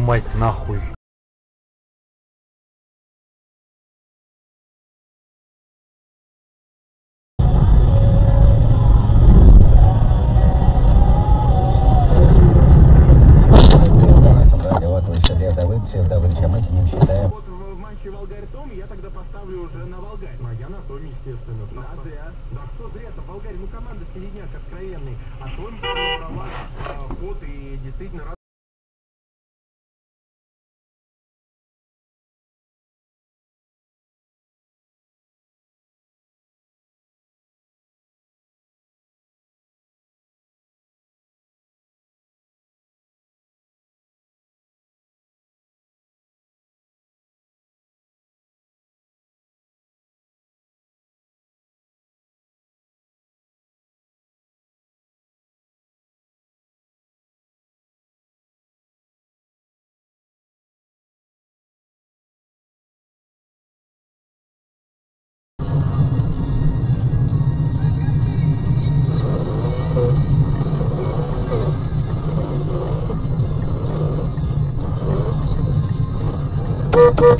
мать нахуй.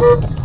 Thank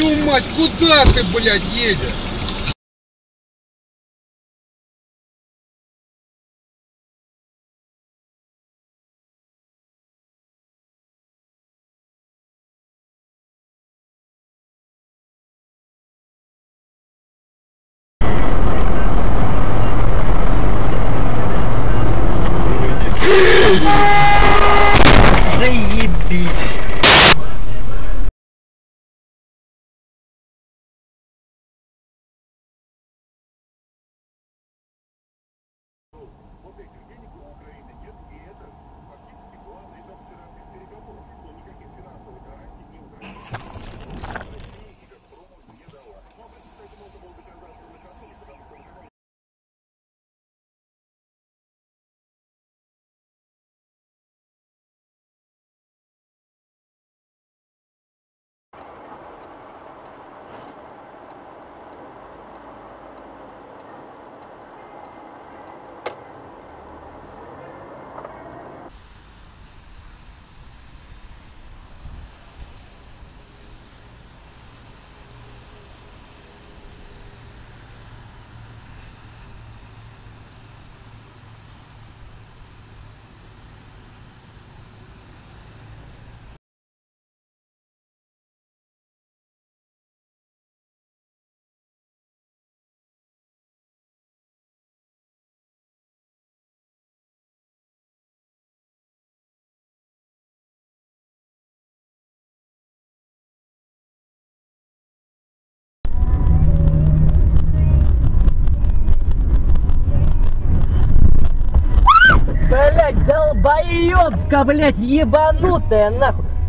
Твою мать, куда ты, блядь, едешь? долбоебка, блядь, ебанутая, нахуй.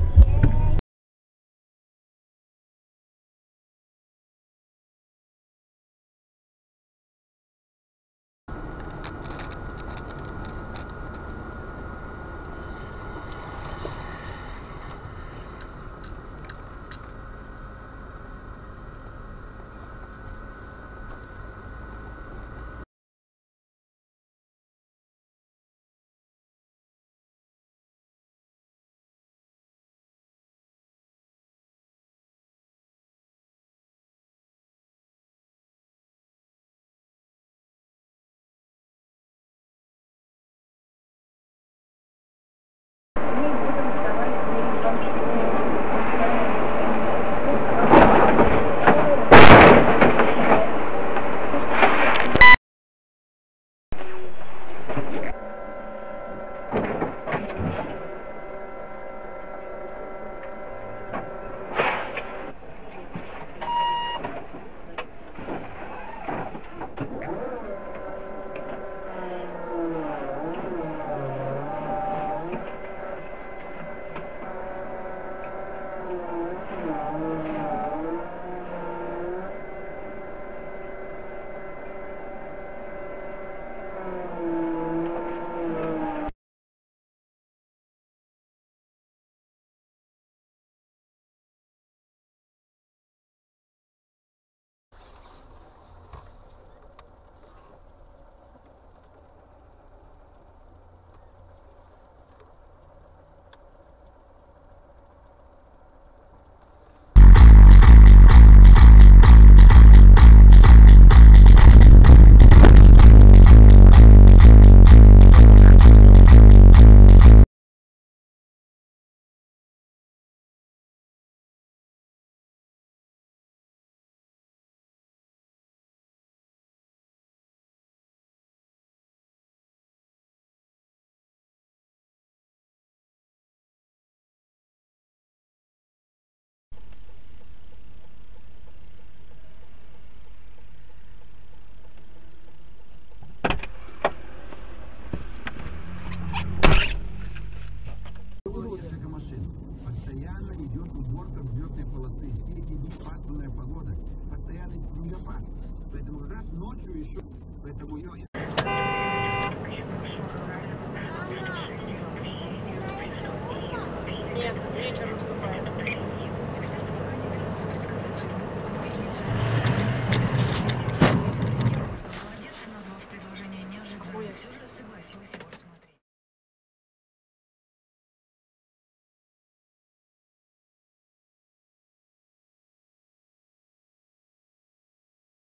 Еще... Поэтому я... Нет, вечером